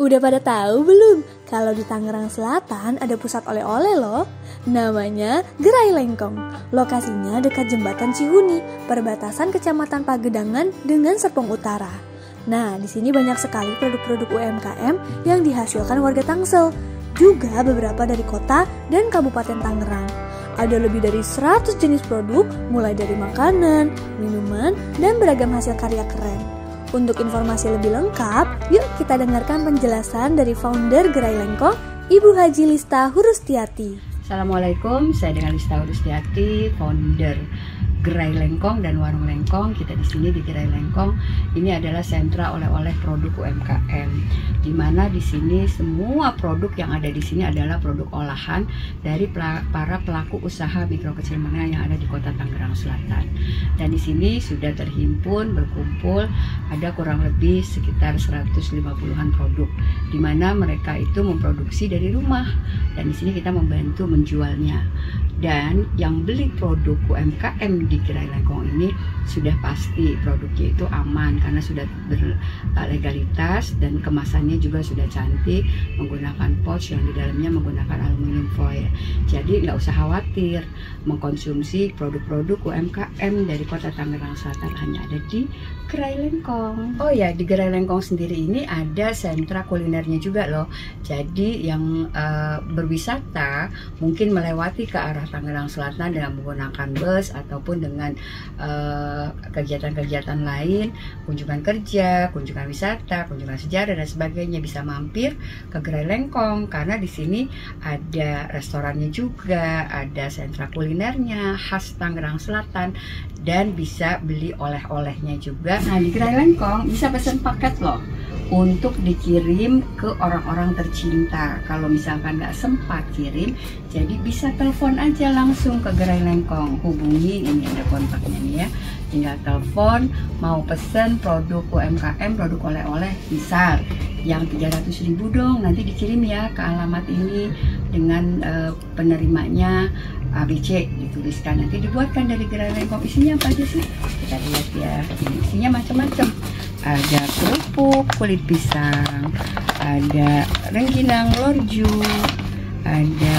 Udah pada tahu belum? Kalau di Tangerang Selatan ada pusat oleh-oleh loh. Namanya Gerai Lengkong. Lokasinya dekat jembatan Cihuni, perbatasan Kecamatan Pagedangan dengan Serpong Utara. Nah, di sini banyak sekali produk-produk UMKM yang dihasilkan warga Tangsel. Juga beberapa dari kota dan Kabupaten Tangerang. Ada lebih dari 100 jenis produk, mulai dari makanan, minuman, dan beragam hasil karya keren. Untuk informasi lebih lengkap, yuk kita dengarkan penjelasan dari founder Gerai Lengkong, Ibu Haji Lista Hurustiati. Assalamualaikum, saya dengan Lista Hurustiati, founder Gerai Lengkong dan Warung Lengkong. Kita di sini di Gerai Lengkong. Ini adalah sentra oleh-oleh produk UMKM. Di mana di sini semua produk yang ada di sini adalah produk olahan dari para pelaku usaha mikro kecil menengah yang ada di Kota Tangerang Selatan. Dan di sini sudah terhimpun berkumpul ada kurang lebih sekitar 150-an produk di mana mereka itu memproduksi dari rumah dan di sini kita membantu menjualnya dan yang beli produk UMKM di Gerai Lengkong ini sudah pasti produknya itu aman karena sudah berlegalitas dan kemasannya juga sudah cantik menggunakan pouch yang di dalamnya menggunakan aluminium foil. Jadi nggak usah khawatir mengkonsumsi produk-produk UMKM dari kota Tangerang Selatan hanya ada di Gerai Lengkong. Oh ya di Gerai Lengkong sendiri ini ada sentra kulinernya juga loh. Jadi yang uh, berwisata mungkin melewati ke arah Tangerang Selatan dengan menggunakan bus ataupun dengan eh, kegiatan-kegiatan uh, lain, kunjungan kerja, kunjungan wisata, kunjungan sejarah dan sebagainya bisa mampir ke Gerai Lengkong karena di sini ada restorannya juga, ada sentra kulinernya khas Tangerang Selatan dan bisa beli oleh-olehnya juga. Nah di Gerai Lengkong bisa pesan paket loh untuk dikirim ke orang-orang tercinta. Kalau misalkan nggak sempat kirim, jadi bisa telepon aja langsung ke Gerai Lengkong. Hubungi, ini ada kontaknya nih ya. Tinggal telepon, mau pesen produk UMKM, produk oleh-oleh, misal yang 300 ribu dong, nanti dikirim ya ke alamat ini dengan uh, penerimanya ABC dituliskan nanti dibuatkan dari gerai lengkong isinya apa aja sih kita lihat ya isinya macam-macam ada kerupuk kulit pisang ada rengginang lorju ada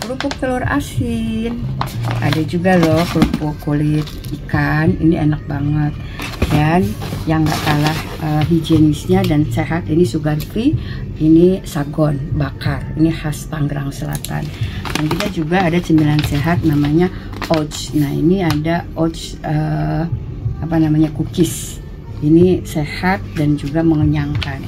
kerupuk telur asin ada juga loh kerupuk kulit ikan ini enak banget. Dan yang gak kalah uh, higienisnya dan sehat ini sugar free ini sagon bakar ini khas Tangerang Selatan. Dan kita juga ada cemilan sehat namanya oats. Nah ini ada oats uh, apa namanya cookies ini sehat dan juga mengenyangkan.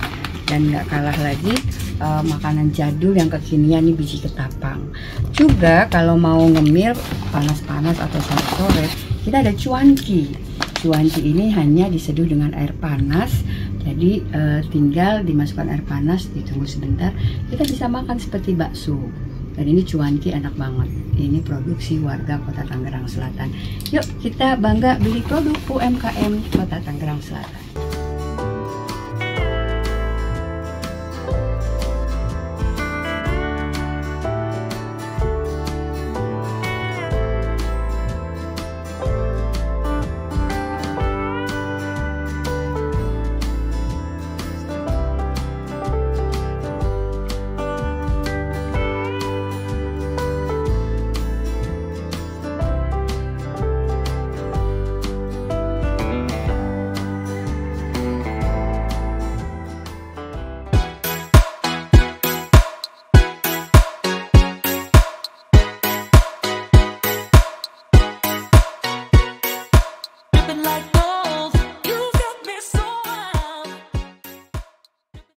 Dan nggak kalah lagi uh, makanan jadul yang kekinian ini biji ketapang. Juga kalau mau ngemil panas-panas atau sore-sore kita ada cuanki. Cuanki ini hanya diseduh dengan air panas. Jadi uh, tinggal dimasukkan air panas ditunggu sebentar kita bisa makan seperti bakso dan ini cuanki enak banget. Ini produksi warga kota Tangerang Selatan. Yuk kita bangga beli produk UMKM kota Tangerang Selatan